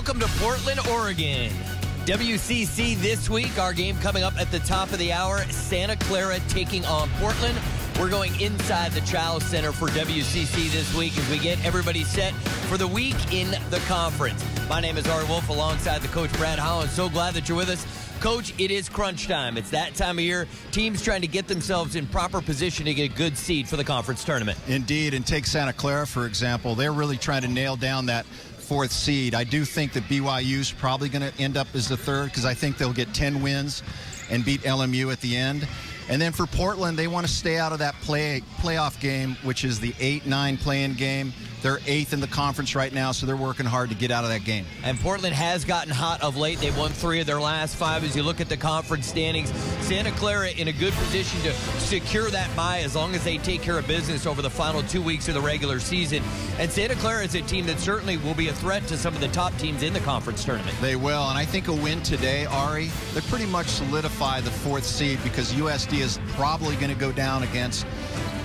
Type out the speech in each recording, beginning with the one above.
Welcome to Portland, Oregon. WCC this week. Our game coming up at the top of the hour. Santa Clara taking on Portland. We're going inside the Chiles Center for WCC this week as we get everybody set for the week in the conference. My name is Ari Wolf alongside the coach Brad Holland. So glad that you're with us. Coach, it is crunch time. It's that time of year. Teams trying to get themselves in proper position to get a good seed for the conference tournament. Indeed, and take Santa Clara, for example. They're really trying to nail down that fourth seed. I do think that BYU's probably going to end up as the third because I think they'll get 10 wins and beat LMU at the end. And then for Portland, they want to stay out of that play playoff game, which is the 8-9 play-in game. They're eighth in the conference right now, so they're working hard to get out of that game. And Portland has gotten hot of late. They've won three of their last five. As you look at the conference standings, Santa Clara in a good position to secure that bye as long as they take care of business over the final two weeks of the regular season. And Santa Clara is a team that certainly will be a threat to some of the top teams in the conference tournament. They will, and I think a win today, Ari, they pretty much solidify the fourth seed because USD is probably going to go down against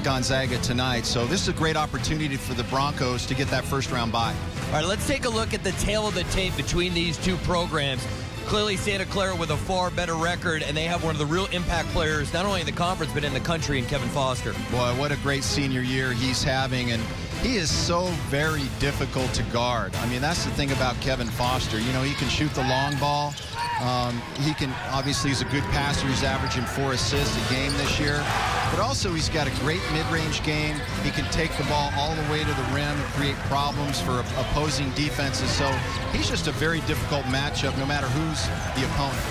Gonzaga tonight. So this is a great opportunity for the Broncos to get that first round bye. All right, let's take a look at the tail of the tape between these two programs. Clearly, Santa Clara with a far better record, and they have one of the real impact players, not only in the conference, but in the country, in Kevin Foster. Boy, what a great senior year he's having. And he is so very difficult to guard. I mean, that's the thing about Kevin Foster. You know, he can shoot the long ball. Um, he can, obviously, he's a good passer. He's averaging four assists a game this year. But also, he's got a great mid-range game. He can take the ball all the way to the rim and create problems for opposing defenses. So he's just a very difficult matchup, no matter who's the opponent.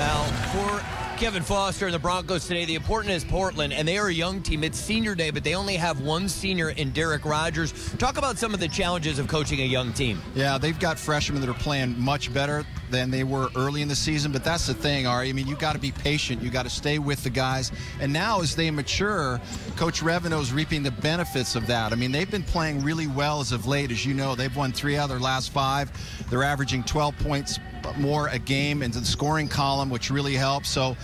Now, for Kevin Foster and the Broncos today. The important is Portland, and they are a young team. It's senior day, but they only have one senior in Derek Rogers. Talk about some of the challenges of coaching a young team. Yeah, they've got freshmen that are playing much better than they were early in the season, but that's the thing, Ari. I mean, you got to be patient. You got to stay with the guys. And now, as they mature, Coach is reaping the benefits of that. I mean, they've been playing really well as of late. As you know, they've won three out of their last five. They're averaging 12 points more a game into the scoring column, which really helps. So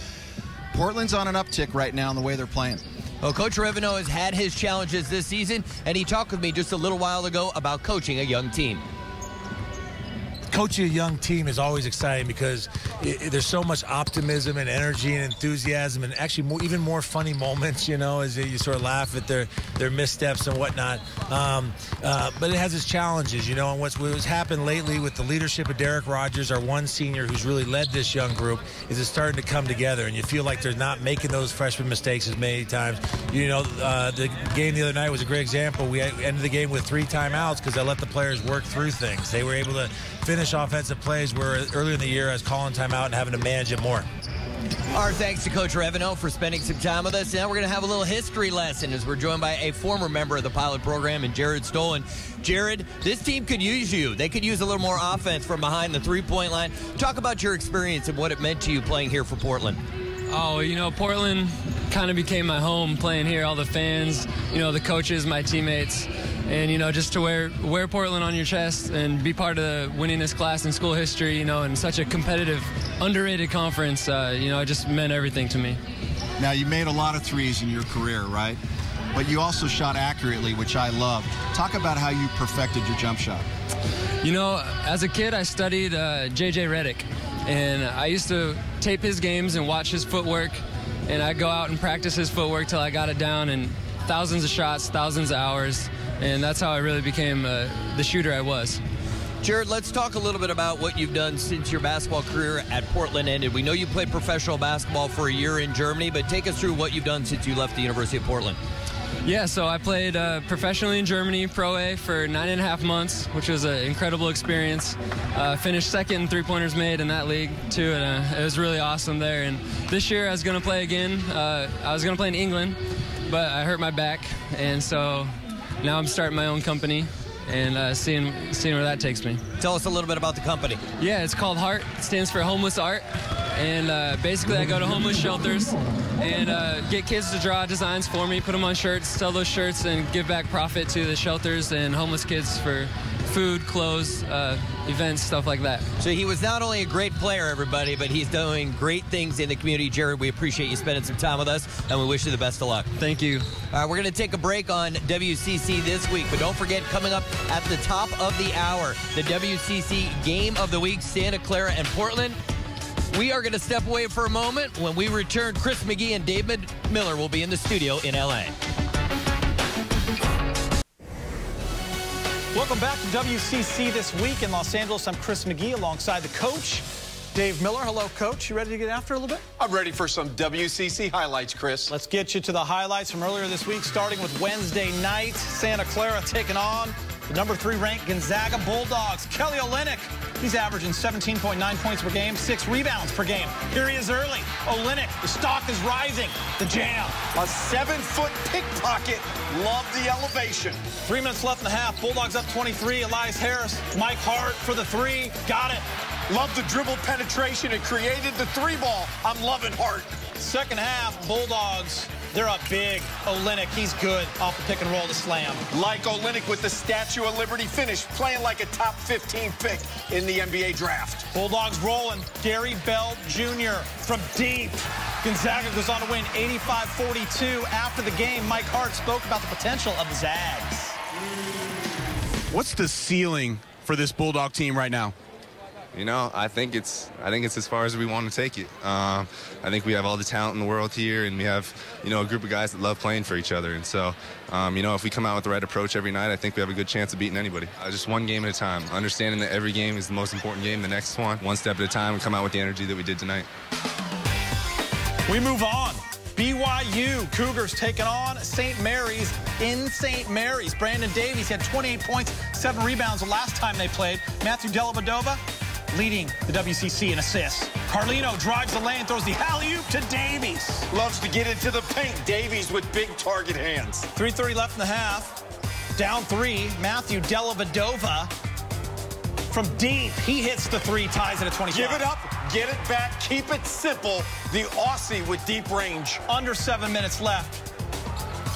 Portland's on an uptick right now in the way they're playing. Well, Coach Reveno has had his challenges this season, and he talked with me just a little while ago about coaching a young team coaching a young team is always exciting because it, it, there's so much optimism and energy and enthusiasm and actually more, even more funny moments, you know, as you sort of laugh at their, their missteps and whatnot. Um, uh, but it has its challenges, you know, and what's, what's happened lately with the leadership of Derek Rogers, our one senior who's really led this young group, is it's starting to come together and you feel like they're not making those freshman mistakes as many times. You know, uh, the game the other night was a great example. We ended the game with three timeouts because I let the players work through things. They were able to finish offensive plays where earlier in the year I was calling timeout and having to manage it more. Our thanks to Coach Reveno for spending some time with us. Now we're going to have a little history lesson as we're joined by a former member of the pilot program and Jared Stolen. Jared, this team could use you. They could use a little more offense from behind the three-point line. Talk about your experience and what it meant to you playing here for Portland. Oh, you know, Portland kind of became my home playing here. All the fans, you know, the coaches, my teammates and you know just to wear wear Portland on your chest and be part of the winningest class in school history, you know, in such a competitive, underrated conference, uh, you know, it just meant everything to me. Now you made a lot of threes in your career, right? But you also shot accurately, which I loved. Talk about how you perfected your jump shot. You know, as a kid, I studied uh, J.J. Redick, and I used to tape his games and watch his footwork, and I'd go out and practice his footwork till I got it down, and thousands of shots, thousands of hours and that's how I really became uh, the shooter I was. Jared, let's talk a little bit about what you've done since your basketball career at Portland ended. We know you played professional basketball for a year in Germany, but take us through what you've done since you left the University of Portland. Yeah, so I played uh, professionally in Germany, Pro A, for nine and a half months, which was an incredible experience. Uh, finished second in three pointers made in that league, too, and uh, it was really awesome there. And this year I was going to play again. Uh, I was going to play in England, but I hurt my back, and so now I'm starting my own company and uh, seeing seeing where that takes me. Tell us a little bit about the company. Yeah, it's called Heart. It stands for Homeless Art. And uh, basically, I go to homeless shelters and uh, get kids to draw designs for me, put them on shirts, sell those shirts, and give back profit to the shelters and homeless kids for food, clothes, uh, events, stuff like that. So he was not only a great player, everybody, but he's doing great things in the community. Jared, we appreciate you spending some time with us, and we wish you the best of luck. Thank you. All right, we're going to take a break on WCC this week, but don't forget, coming up at the top of the hour, the WCC Game of the Week, Santa Clara and Portland. We are going to step away for a moment. When we return, Chris McGee and David Miller will be in the studio in LA. Welcome back to WCC this week in Los Angeles. I'm Chris McGee alongside the coach, Dave Miller. Hello, coach. You ready to get after a little bit? I'm ready for some WCC highlights, Chris. Let's get you to the highlights from earlier this week, starting with Wednesday night. Santa Clara taking on the number three ranked Gonzaga Bulldogs. Kelly Olynyk, he's averaging 17.9 points per game, six rebounds per game. Here he is early. Olynyk, the stock is rising. The jam. A seven-foot pickpocket. Love the elevation. Three minutes left in the half. Bulldogs up 23. Elias Harris, Mike Hart for the three. Got it. Love the dribble penetration It created the three ball. I'm loving Hart. Second half, Bulldogs, they're up big. Olynyk, he's good off the pick and roll to slam. Like Olynyk with the Statue of Liberty finish, playing like a top 15 pick in the NBA draft. Bulldogs rolling. Gary Bell Jr. from deep. Gonzaga goes on to win 85-42. After the game, Mike Hart spoke about the potential of the Zags. What's the ceiling for this Bulldog team right now? You know, I think it's I think it's as far as we want to take it. Um, I think we have all the talent in the world here, and we have you know a group of guys that love playing for each other. And so, um, you know, if we come out with the right approach every night, I think we have a good chance of beating anybody. Uh, just one game at a time, understanding that every game is the most important game. The next one, one step at a time, and come out with the energy that we did tonight. We move on. BYU Cougars taking on St. Mary's in St. Mary's. Brandon Davies had 28 points, seven rebounds the last time they played. Matthew Dellavedova leading the WCC in assists. Carlino drives the lane, throws the alley-oop to Davies. Loves to get into the paint. Davies with big target hands. 3.30 left in the half. Down three, Matthew Dellavedova from deep. He hits the three, ties it at 25. Give it up, get it back, keep it simple. The Aussie with deep range. Under seven minutes left.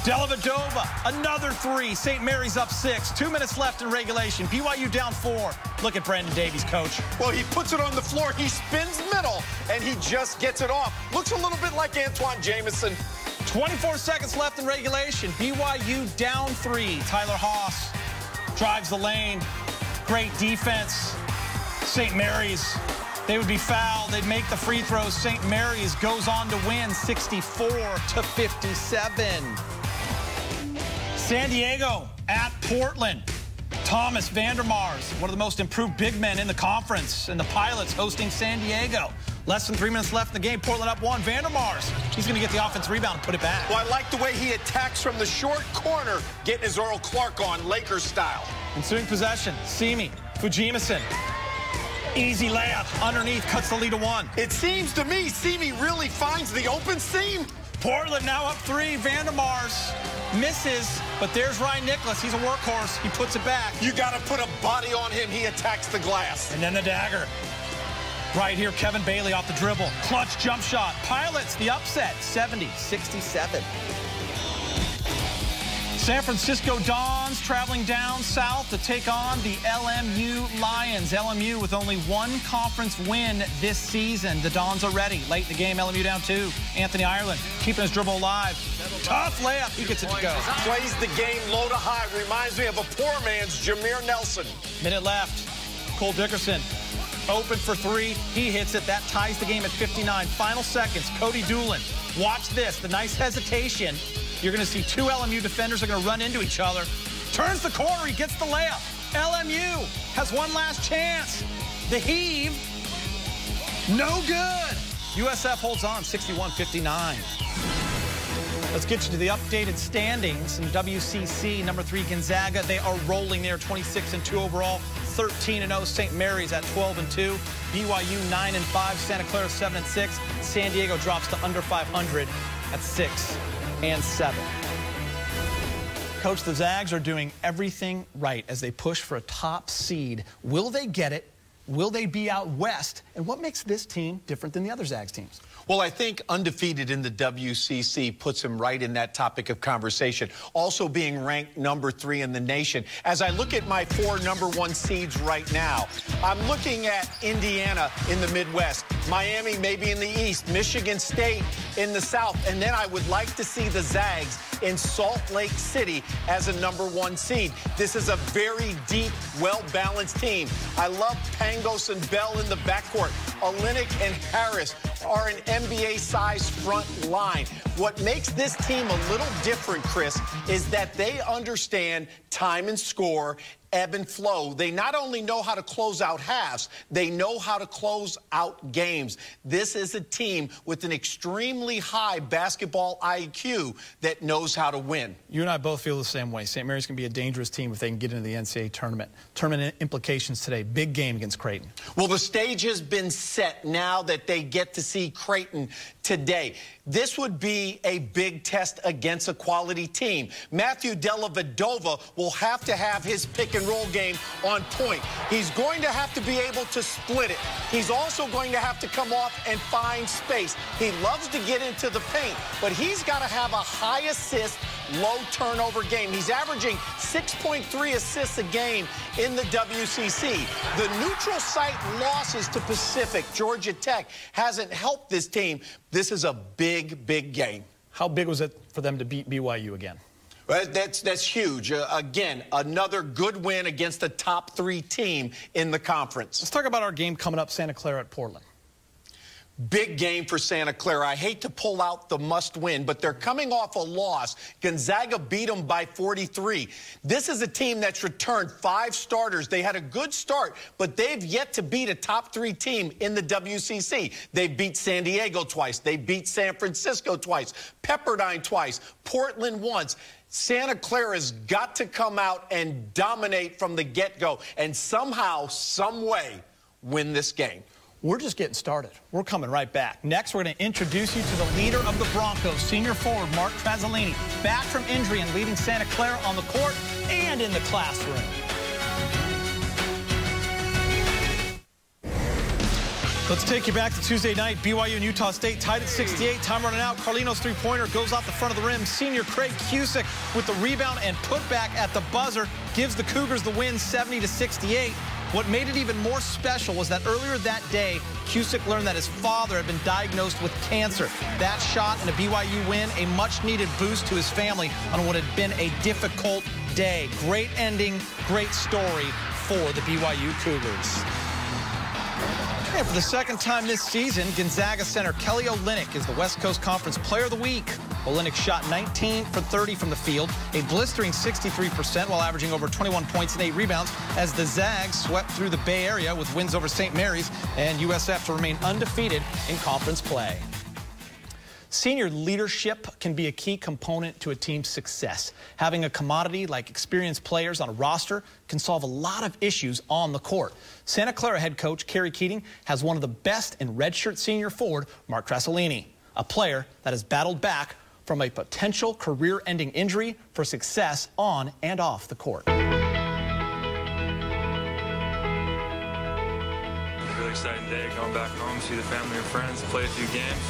Dellavedova, another three. St. Mary's up six. Two minutes left in regulation. BYU down four. Look at Brandon Davies, coach. Well, he puts it on the floor. He spins middle, and he just gets it off. Looks a little bit like Antoine Jamison. 24 seconds left in regulation. BYU down three. Tyler Haws drives the lane. Great defense. St. Mary's, they would be fouled. They'd make the free throws. St. Mary's goes on to win 64 to 57. San Diego at Portland. Thomas Vandermars, one of the most improved big men in the conference, and the Pilots hosting San Diego. Less than three minutes left in the game. Portland up one. Vandermars, he's going to get the offense rebound and put it back. Well, I like the way he attacks from the short corner, getting his Earl Clark on, Lakers style. Ensuing possession, Simi, Fajemisin. Easy layup underneath, cuts the lead to one. It seems to me Simi really finds the open seam. Portland now up three. Vandermars misses, but there's Ryan Nicholas. He's a workhorse. He puts it back. You got to put a body on him. He attacks the glass. And then the dagger. Right here, Kevin Bailey off the dribble. Clutch jump shot. Pilots, the upset, 70-67. San Francisco Dons traveling down south to take on the LMU Lions. LMU with only one conference win this season. The Dons are ready. Late in the game, LMU down two. Anthony Ireland keeping his dribble alive. Tough layup. He gets it to go. Plays the game low to high. Reminds me of a poor man's Jameer Nelson. Minute left. Cole Dickerson open for three. He hits it. That ties the game at 59. Final seconds. Cody Doolin. Watch this. The nice hesitation. You're going to see two LMU defenders are going to run into each other. Turns the corner. He gets the layup. LMU has one last chance. The heave. No good. USF holds on 61-59. Let's get you to the updated standings in WCC. Number three, Gonzaga. They are rolling there, 26 and 2 overall. 13 and 0. St. Mary's at 12 and 2. BYU 9 and 5. Santa Clara 7 and 6. San Diego drops to under 500 at 6 and 7. Coach, the Zags are doing everything right as they push for a top seed. Will they get it? Will they be out west? And what makes this team different than the other Zags teams? Well, I think undefeated in the WCC puts him right in that topic of conversation. Also being ranked number three in the nation. As I look at my four number one seeds right now, I'm looking at Indiana in the Midwest, Miami maybe in the East, Michigan State in the South, and then I would like to see the Zags in Salt Lake City as a number one seed. This is a very deep, well-balanced team. I love Pangos and Bell in the backcourt. Olynyk and Harris are an NBA-sized front line. What makes this team a little different, Chris, is that they understand time and score ebb and flow. They not only know how to close out halves, they know how to close out games. This is a team with an extremely high basketball IQ that knows how to win. You and I both feel the same way. St. Mary's can be a dangerous team if they can get into the NCAA tournament. Tournament implications today, big game against Creighton. Well, the stage has been set now that they get to see Creighton today. This would be a big test against a quality team. Matthew Dellavedova will have to have his pick and roll game on point. He's going to have to be able to split it. He's also going to have to come off and find space. He loves to get into the paint, but he's got to have a high assist, low turnover game. He's averaging 6.3 assists a game in the WCC. The neutral site losses to Pacific, Georgia Tech, hasn't helped this team. This is a big, big game. How big was it for them to beat BYU again? Well, that's that's huge. Uh, again, another good win against a top three team in the conference. Let's talk about our game coming up, Santa Clara at Portland. Big game for Santa Clara. I hate to pull out the must win, but they're coming off a loss. Gonzaga beat them by 43. This is a team that's returned five starters. They had a good start, but they've yet to beat a top three team in the WCC. They beat San Diego twice. They beat San Francisco twice, Pepperdine twice, Portland once. Santa Clara's got to come out and dominate from the get-go and somehow, some way, win this game. We're just getting started. We're coming right back. Next, we're going to introduce you to the leader of the Broncos, senior forward Marc Trasolini, back from injury and leading Santa Clara on the court and in the classroom. Let's take you back to Tuesday night. BYU and Utah State tied at 68. Time running out. Carlino's three-pointer goes off the front of the rim. Senior Craig Cusick with the rebound and putback at the buzzer gives the Cougars the win 70 to 68. What made it even more special was that earlier that day, Cusick learned that his father had been diagnosed with cancer. That shot and a BYU win, a much-needed boost to his family on what had been a difficult day. Great ending, great story for the BYU Cougars. And for the second time this season, Gonzaga center Kelly Olynyk is the West Coast Conference Player of the Week. Olynyk shot 19 for 30 from the field, a blistering 63% while averaging over 21 points and 8 rebounds as the Zags swept through the Bay Area with wins over St. Mary's and USF to remain undefeated in conference play. Senior leadership can be a key component to a team's success. Having a commodity like experienced players on a roster can solve a lot of issues on the court. Santa Clara head coach Kerry Keating has one of the best in redshirt senior forward Marc Trasolini, a player that has battled back from a potential career-ending injury for success on and off the court. Really exciting day, going back home, see the family and friends, play a few games.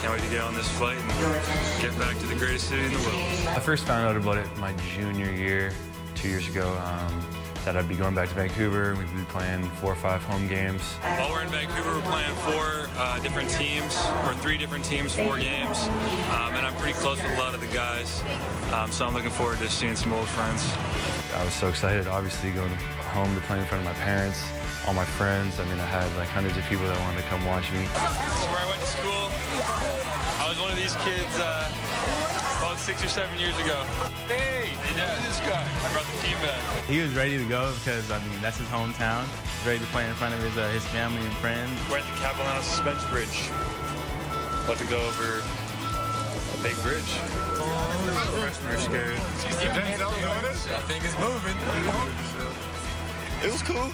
Can't wait to get on this flight and get back to the greatest city in the world. I first found out about it my junior year, two years ago, um, that I'd be going back to Vancouver. We'd be playing four or five home games. While we're in Vancouver, we're playing four uh, different teams, or three different teams, four games. Um, and I'm pretty close with a lot of the guys, um, so I'm looking forward to seeing some old friends. I was so excited, obviously, going home to play in front of my parents, all my friends. I mean, I had like hundreds of people that wanted to come watch me. Where I went to school, I was one of these kids uh, about six or seven years ago. Hey, yeah, this guy. I brought the team back. He was ready to go because, I mean, that's his hometown. He's ready to play in front of his, uh, his family and friends. We're at the Capilano Suspense Bridge. About to go over a big bridge. Oh, freshmen are scared. I think it's moving. It was cool.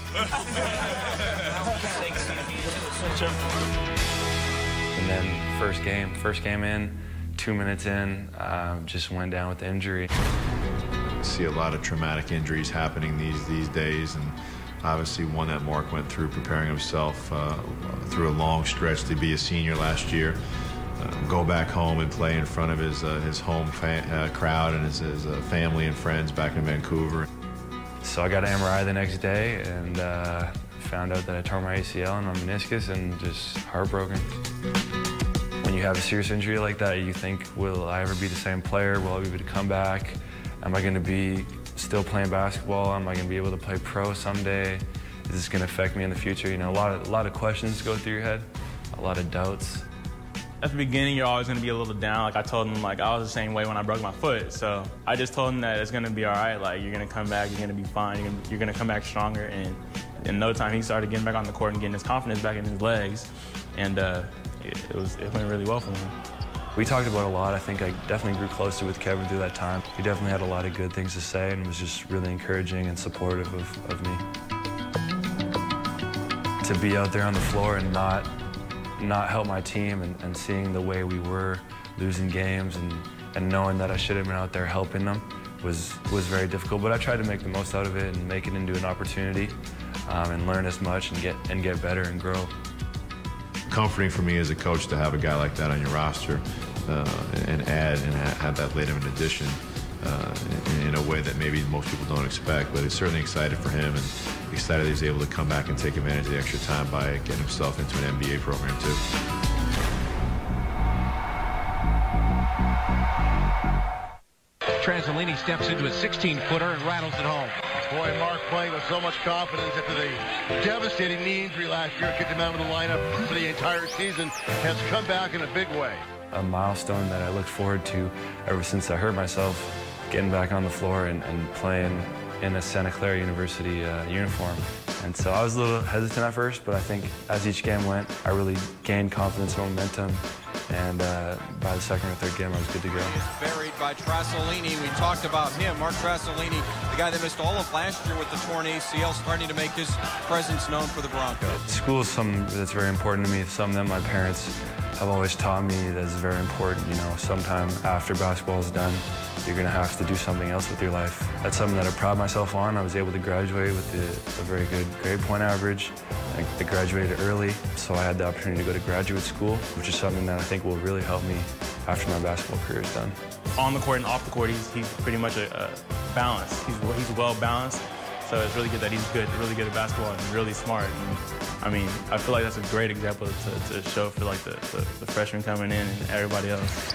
And then first game, first game in, two minutes in, um, just went down with injury. See a lot of traumatic injuries happening these these days, and obviously one that Marc went through preparing himself uh, through a long stretch to be a senior last year. Uh, go back home and play in front of his uh, his home uh, crowd and his, his uh, family and friends back in Vancouver. So I got an MRI the next day and uh, found out that I tore my ACL and my meniscus and just heartbroken. When you have a serious injury like that, you think, will I ever be the same player? Will I be able to come back? Am I going to be still playing basketball? Am I going to be able to play pro someday? Is this going to affect me in the future? You know, a lot of, a lot of questions go through your head, a lot of doubts. At the beginning, you're always going to be a little down. Like I told him, like I was the same way when I broke my foot. So I just told him that it's going to be all right. Like you're going to come back, you're going to be fine. You're going you're to come back stronger. And in no time, he started getting back on the court and getting his confidence back in his legs. And uh, it, it was it went really well for him. We talked about a lot. I think I definitely grew closer with Kevin through that time. He definitely had a lot of good things to say and was just really encouraging and supportive of, of me. To be out there on the floor and not not help my team and, and seeing the way we were losing games and, and knowing that I should have been out there helping them was, was very difficult. But I tried to make the most out of it and make it into an opportunity um, and learn as much and get, and get better and grow comforting for me as a coach to have a guy like that on your roster uh, and add and have that later in addition uh, in, in, a way that maybe most people don't expect. But he's certainly excited for him and excited that he's able to come back and take advantage of the extra time by getting himself into an MBA program too. Trasolini steps into a 16-footer and rattles it home. Boy, Marc playing with so much confidence after the devastating knee injury last year, kicked him out of the lineup for the entire season, has come back in a big way. A milestone that I looked forward to ever since I hurt myself, getting back on the floor and, and playing in a Santa Clara University uh, uniform. And so I was a little hesitant at first, but I think as each game went, I really gained confidence and momentum and uh, by the second or third game, I was good to go. Buried by Trasolini. We talked about him, Marc Trasolini, the guy that missed all of last year with the torn ACL, starting to make his presence known for the Broncos. School is something that's very important to me, something that my parents have always taught me that is very important. You know, sometime after basketball is done, you're going to have to do something else with your life. That's something that I pride myself on. I was able to graduate with the, a very good grade point average. I graduated early, so I had the opportunity to go to graduate school, which is something that I think will really help me after my basketball career is done. On the court and off the court, he's, he's pretty much a, a balanced. He's, he's well balanced, so it's really good that he's good, really good at basketball and really smart. And, I mean, I feel like that's a great example to, to show for like the, the, the freshmen coming in and everybody else.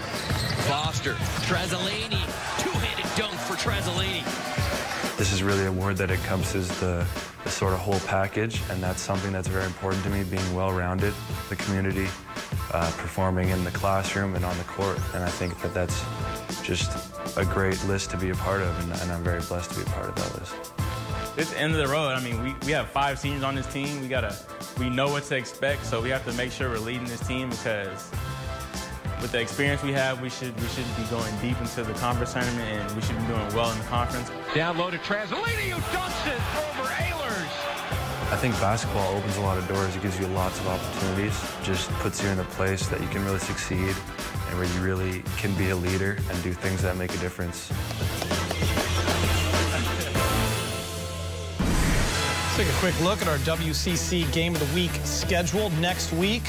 Foster, Trasolini, two-handed dunk for Trasolini. This is really a word that encompasses the, the sort of whole package, and that's something that's very important to me, being well-rounded, the community, uh, performing in the classroom and on the court, and I think that that's just a great list to be a part of, and, and I'm very blessed to be a part of that list. It's the end of the road. I mean, we, we have five seniors on this team. We gotta, we know what to expect, so we have to make sure we're leading this team because with the experience we have, we should we should be going deep into the conference tournament, and we should be doing well in the conference. Down low to Trasolini, who dunks it over Ehlers. I think basketball opens a lot of doors. It gives you lots of opportunities. Just puts you in a place that you can really succeed and where you really can be a leader and do things that make a difference. Let's take a quick look at our WCC Game of the Week schedule next week.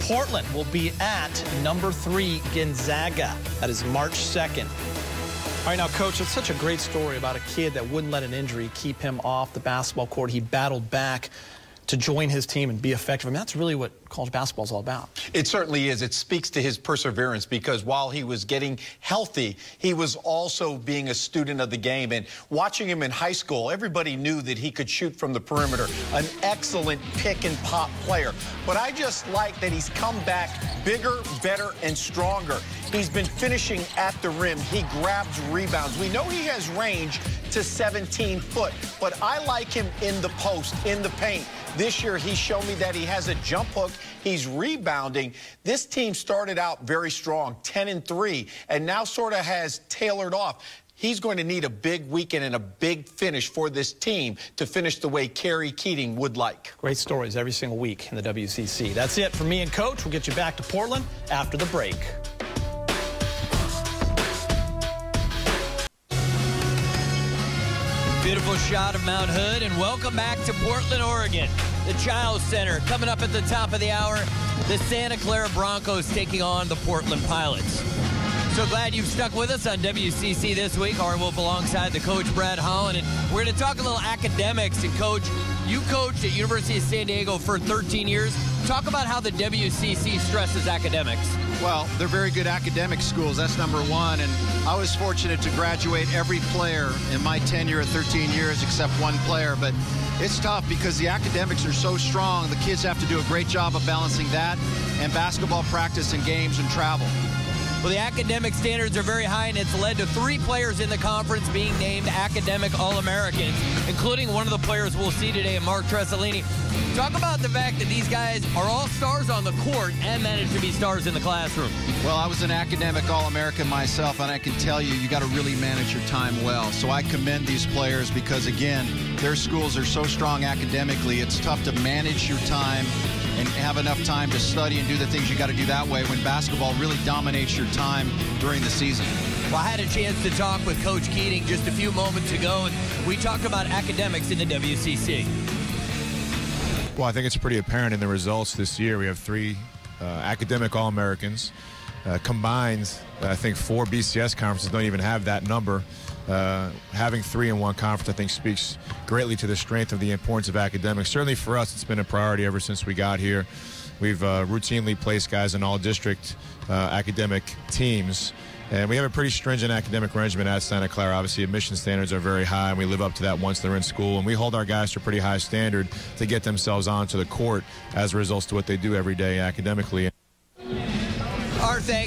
Portland will be at number three, Gonzaga. That is March 2nd. All right, now, Coach, it's such a great story about a kid that wouldn't let an injury keep him off the basketball court. He battled back to join his team and be effective. I mean, that's really what college basketball is all about. It certainly is. It speaks to his perseverance because while he was getting healthy, he was also being a student of the game. And watching him in high school, everybody knew that he could shoot from the perimeter. An excellent pick and pop player. But I just like that he's come back bigger, better, and stronger. He's been finishing at the rim. He grabs rebounds. We know he has range to 17 foot, but I like him in the post, in the paint. This year, he's shown me that he has a jump hook. He's rebounding. This team started out very strong, 10 and 3, and now sort of has tailored off. He's going to need a big weekend and a big finish for this team to finish the way Kerry Keating would like. Great stories every single week in the WCC. That's it for me and Coach. We'll get you back to Portland after the break. Beautiful shot of Mount Hood, and welcome back to Portland, Oregon. The Chiles Center coming up at the top of the hour. The Santa Clara Broncos taking on the Portland Pilots. So glad you've stuck with us on WCC this week. Ari Wolf alongside the coach Brad Holland, and we're going to talk a little academics. And coach, you coached at University of San Diego for 13 years. Talk about how the WCC stresses academics. Well, they're very good academic schools. That's number one. And I was fortunate to graduate every player in my tenure of 13 years except one player. But it's tough because the academics are so strong. The kids have to do a great job of balancing that and basketball practice and games and travel. Well, the academic standards are very high, and it's led to three players in the conference being named academic All-Americans, including one of the players we'll see today, Marc Trasolini. Talk about the fact that these guys are all stars on the court and manage to be stars in the classroom. Well, I was an academic All-American myself, and I can tell you, you got to really manage your time well. So I commend these players because, again, their schools are so strong academically, it's tough to manage your time and have enough time to study and do the things you got to do that way when basketball really dominates your time during the season. Well, I had a chance to talk with Coach Keating just a few moments ago, and we talked about academics in the WCC. Well, I think it's pretty apparent in the results this year. We have three uh, academic All Americans. Uh, combined, I think four BCS conferences don't even have that number. Uh, having three in one conference, I think, speaks greatly to the strength of the importance of academics. Certainly for us, it's been a priority ever since we got here. We've uh, routinely placed guys in all district uh, academic teams. And we have a pretty stringent academic regimen at Santa Clara. Obviously, admission standards are very high, and we live up to that once they're in school. And we hold our guys to a pretty high standard to get themselves onto the court as a result to what they do every day academically.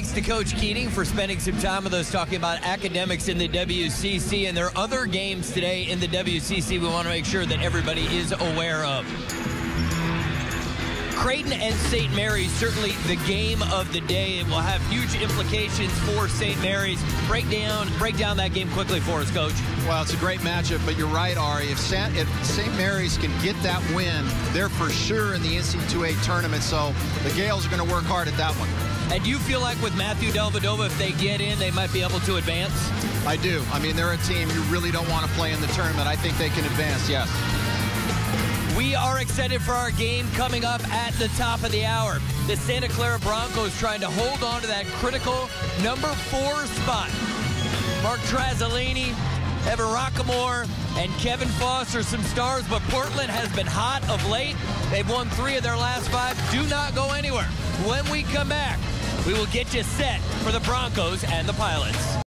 Thanks to Coach Keating for spending some time with us talking about academics in the WCC. And there are other games today in the WCC we want to make sure that everybody is aware of. Creighton and St. Mary's, certainly the game of the day. It will have huge implications for St. Mary's. Break down, break down that game quickly for us, Coach. Well, it's a great matchup, but you're right, Ari. If, San, if St. Mary's can get that win, they're for sure in the NC2A tournament. So the Gales are going to work hard at that one. And do you feel like with Matthew Dellavedova, if they get in, they might be able to advance? I do. I mean, they're a team you really don't want to play in the tournament. I think they can advance, yes. We are excited for our game coming up at the top of the hour. The Santa Clara Broncos trying to hold on to that critical number four spot. Marc Trasolini, Evan Roquemore, and Kevin Foster, some stars, but Portland has been hot of late. They've won three of their last five. Do not go anywhere. When we come back, we will get you set for the Broncos and the Pilots.